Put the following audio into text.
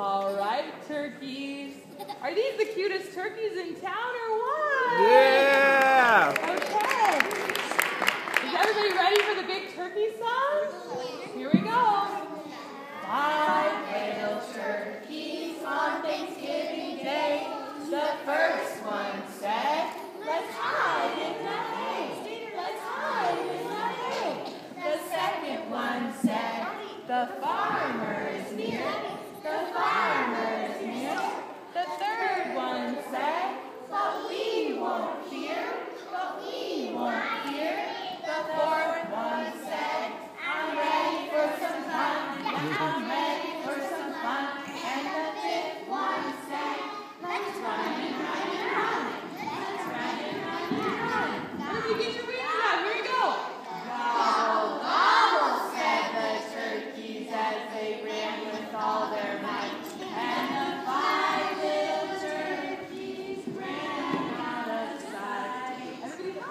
All right, turkeys. Are these the cutest turkeys in town or what? Yeah. Okay. Is everybody ready for the big turkey song? Here we go. Five little turkeys on Thanksgiving Day. The first one said, Let's hide in the hay. Let's hide in the hay. The second one said, The farmer is near. The farmer